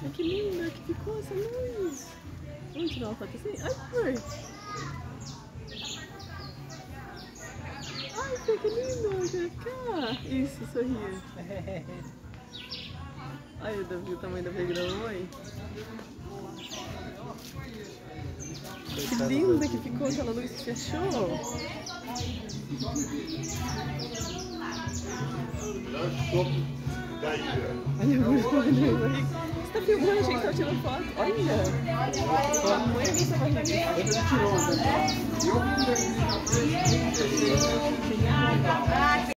Nossa, que linda que ficou essa luz. Vamos tirar uma foto assim? Ai, foi. Ai, Fê, que lindo. Quer ficar? Isso, sorria. Ai, eu Davi, o tamanho da barriga da mamãe. Que linda que ficou aquela luz que fechou. Olha, eu vou Você tá filmando, achei que tava tirando foto. Olha! Tamanho dessa barriga. Ele tirou, né?